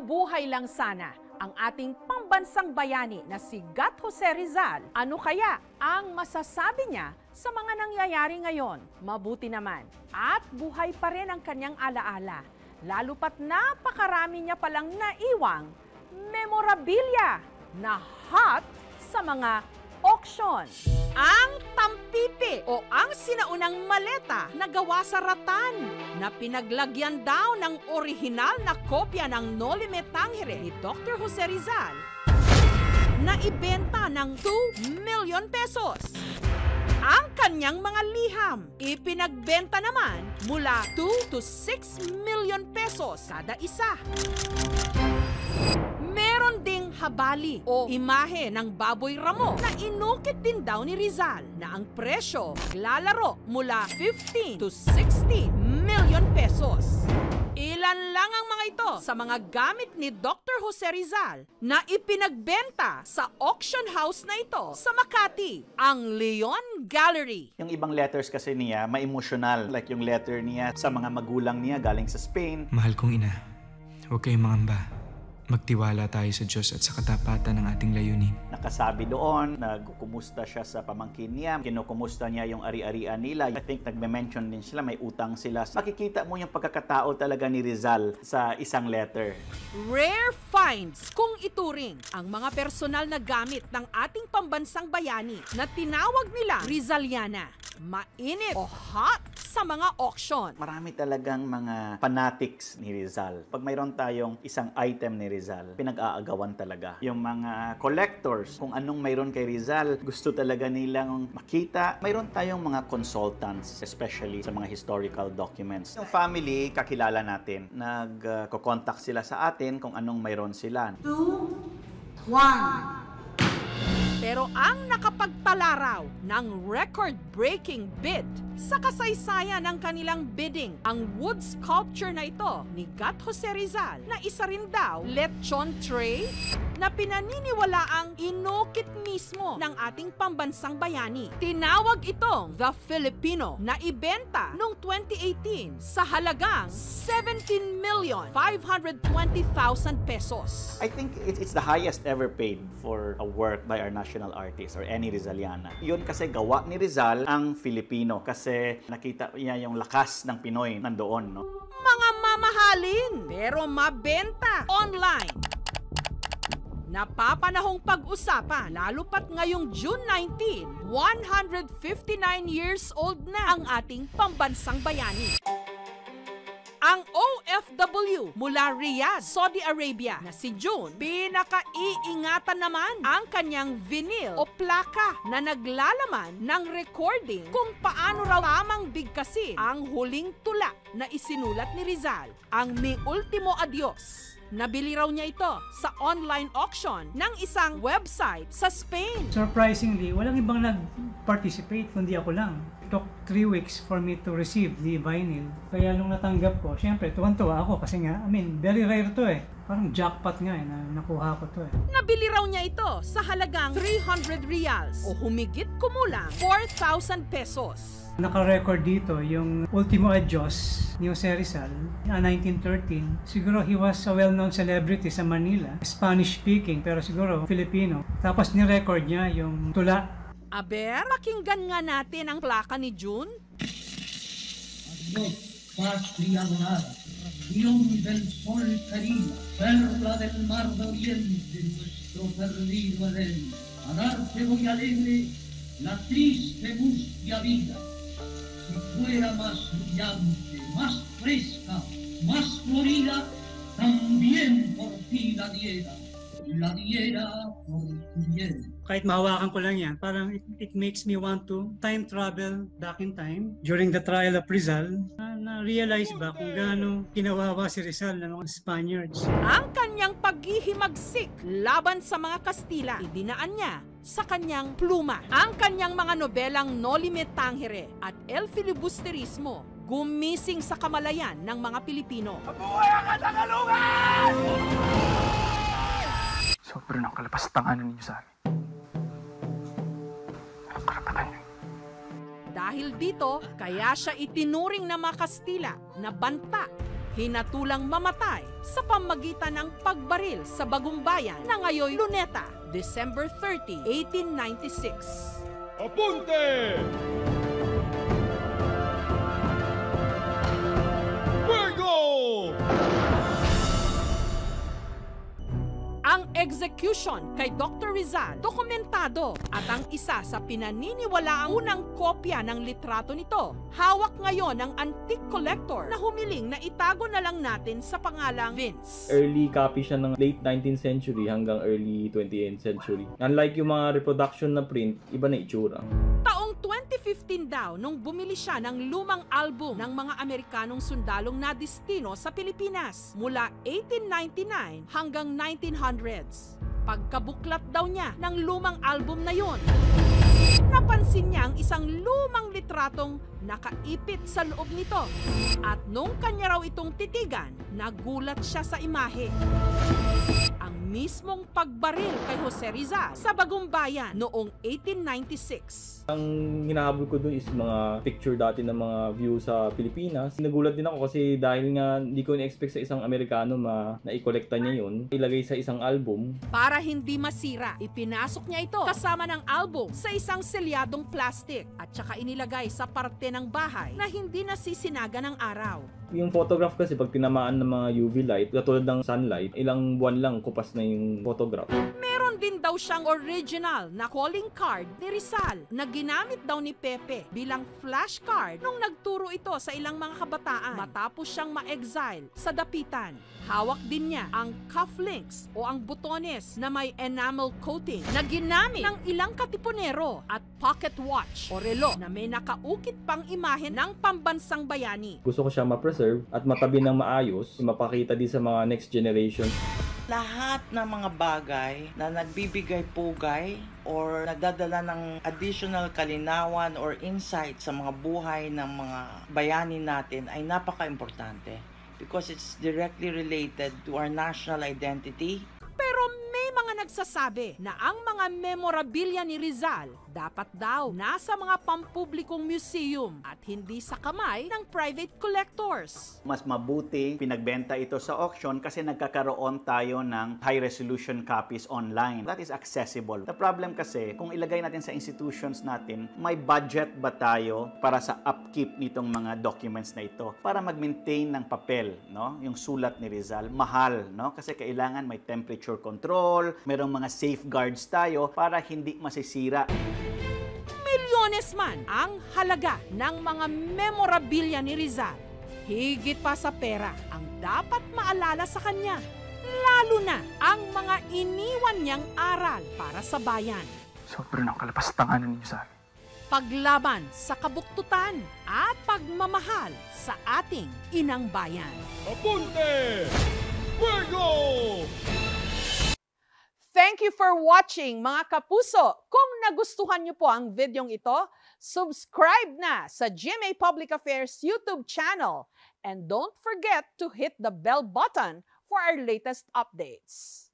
Mabubuhay lang sana ang ating pambansang bayani na si Gat Jose Rizal. Ano kaya ang masasabi niya sa mga nangyayari ngayon? Mabuti naman. At buhay pa rin ang kanyang alaala. Lalo pat napakarami niya palang naiwang memorabilia na hot sa mga auction. Ang tampipi o ang sinaunang maleta na gawa sa ratan na pinaglagyan daw ng orihinal na kopya ng Noli Me Tangere ni Dr. Jose Rizal na ibenta ng 2 million pesos. Ang kanyang mga liham, ipinagbenta naman mula 2 to 6 million pesos kada isa. Habali o imahe ng baboy ramo na inukit din daw ni Rizal na ang presyo naglalaro mula 15 to 60 million pesos. Ilan lang ang mga ito sa mga gamit ni Dr. Jose Rizal na ipinagbenta sa auction house na ito sa Makati, ang Leon Gallery. Yung ibang letters kasi niya, ma-emotional. Like yung letter niya sa mga magulang niya galing sa Spain. Mahal kong ina, huwag kayong mangamba. Magtiwala tayo sa Diyos at sa katapatan ng ating layunin. Nakasabi doon, nagkumusta siya sa pamangkin niya, kinukumusta niya yung ari-arian nila. I think nagme-mention din sila, may utang sila. Makikita mo yung pagkakatao talaga ni Rizal sa isang letter. Rare finds kung ituring ang mga personal na gamit ng ating pambansang bayani na tinawag nila Rizaliana. Mainit o hot sa mga auction. Marami talagang mga fanatics ni Rizal. Pag mayroon tayong isang item ni Rizal, pinag-aagawan talaga. Yung mga collectors, kung anong mayroon kay Rizal, gusto talaga nilang makita. Mayroon tayong mga consultants, especially sa mga historical documents. Yung family, kakilala natin. Nag-contact sila sa atin kung anong mayroon sila. Pero ang nakapagpalaraw ng record-breaking bid sa kasaysayan ng kanilang bidding, ang wood sculpture na ito ni Gat Jose Rizal na isa rin daw lechon tray na pinaniniwala ang inukit mismo ng ating pambansang bayani. Tinawag itong The Filipino na ibenta noong 2018 sa halagang 17 million 520,000 pesos. I think it- it's the highest ever paid for a work by our national artist or any Rizaliana. Yun kasi gawa ni Rizal ang Filipino kasi nakita niya yung lakas ng Pinoy nandoon. No? mga mamahalin pero mabenta online. Napapanahong pag-usapan, lalo pat ngayong June 19, 159 years old na ang ating pambansang bayani. Ang OFW mula Riyadh, Saudi Arabia na si June, pinakaiingatan naman ang kanyang vinyl o plaka na naglalaman ng recording kung paano raw tamang bigkasin ang huling tula na isinulat ni Rizal, ang Mi Ultimo Adios. Nabili raw niya ito sa online auction ng isang website sa Spain. Surprisingly, walang ibang nag-participate kundi ako lang. Took three weeks for me to receive the vinyl. Kaya nung natanggap ko, syempre tuwan-tuwa ako kasi nga, I mean, very rare to eh. Parang jackpot nga eh, na nakuha ko to eh. Nabili raw niya ito sa halagang 300 reals o humigit kumulang 4,000 pesos. Naka-record dito yung Ultimo Adios ni Jose Rizal, na 1913. Siguro he was a well-known celebrity sa Manila. Spanish-speaking, pero siguro Filipino. Tapos ni-record niya yung tula Aber, pakinggan nga natin ang plaka ni June. Dorada, ración del sol querida, perla del mar de oriente, nuestro perdido Edén. A darte voy alegre la triste mustia vida. Si fuera más brillante, más fresca, más florida, también por ti la diera, la diera por tu bien. Kahit mahawakan ko lang yan, parang it, it makes me want to time travel back in time during the trial of Rizal. Na, na-realize ba kung gaano kinawawa si Rizal ng mga Spaniards? Ang kanyang paghihimagsik laban sa mga Kastila, idinaan niya sa kanyang pluma. Ang kanyang mga nobelang Noli Me Tangere at El Filibusterismo gumising sa kamalayan ng mga Pilipino. Sobrang ang kalapastanganan ninyo sa amin. Dahil dito, kaya siya itinuring ng mga Kastila na banta hinatulang mamatay sa pamagitan ng pagbaril sa Bagong Bayan na ngayon Luneta, December 30, 1896. Apunte! Execution kay Dr. Rizal dokumentado at ang isa sa pinaniniwalaang unang kopya ng litrato nito hawak ngayon ng antique collector na humiling na itago na lang natin sa pangalang Vince. early copy siya ng late 19th century hanggang early 20th century. Unlike yung mga reproduction na print, iba na itsura. Taong 2015 daw nung bumili siya ng lumang album ng mga Amerikanong sundalong na destino sa Pilipinas mula 1899 hanggang 1900s. Pagkabuklat daw niya ng lumang album na yon, napansin niya ang isang lumang litratong nakaipit sa loob nito. At nung kanya raw itong titigan, nagulat siya sa imahe. Mismong pagbaril kay Jose Rizal sa Bagong Bayan noong 1896. Ang hinahabol ko dun is mga picture dati ng mga view sa Pilipinas. Nagulat din ako kasi dahil nga hindi ko na-expect sa isang Amerikano ma na-ikolekta niya yun. Ilagay sa isang album. Para hindi masira, ipinasok niya ito kasama ng album sa isang selyadong plastic at saka inilagay sa parte ng bahay na hindi nasisinaga ng araw. Yung photograph kasi pag tinamaan ng mga UV light, katulad ng sunlight, ilang buwan lang kupas na yung photograph. Meron din daw siyang original na calling card ni Rizal na ginamit daw ni Pepe bilang flashcard nung nagturo ito sa ilang mga kabataan matapos siyang ma-exile sa dapitan. Hawak din niya ang cufflinks o ang butones na may enamel coating na ginamit ng ilang katipunero at pocket watch o relo na may nakaukit pang imahe ng pambansang bayani. Gusto ko siya ma-preserve at matabi ng maayos, mapakita din sa mga next generation. Lahat ng mga bagay na nagbibigay pugay or nagdadala ng additional kalinawan or insight sa mga buhay ng mga bayani natin ay napaka-importante because it's directly related to our national identity nagsasabi na ang mga memorabilia ni Rizal dapat daw nasa mga pampublikong museum at hindi sa kamay ng private collectors. Mas mabuti pinagbenta ito sa auction kasi nagkakaroon tayo ng high resolution copies online. That is accessible. The problem kasi, kung ilagay natin sa institutions natin, may budget ba tayo para sa upkeep nitong mga documents na ito? Para mag-maintain ng papel, no? Yung sulat ni Rizal, mahal, no? Kasi kailangan may temperature control, merong mga safeguards tayo para hindi masisira. Milyones man ang halaga ng mga memorabilia ni Rizal. Higit pa sa pera ang dapat maalala sa kanya, lalo na ang mga iniwan niyang aral para sa bayan. Sobrang kalapastangan ninyo sa akin. paglaban sa kabuktutan at pagmamahal sa ating inang bayan. Apunte! Fuego! Thank you for watching mga kapuso. Kung nagustuhan niyo po ang videong ito, subscribe na sa GMA Public Affairs YouTube channel and don't forget to hit the bell button for our latest updates.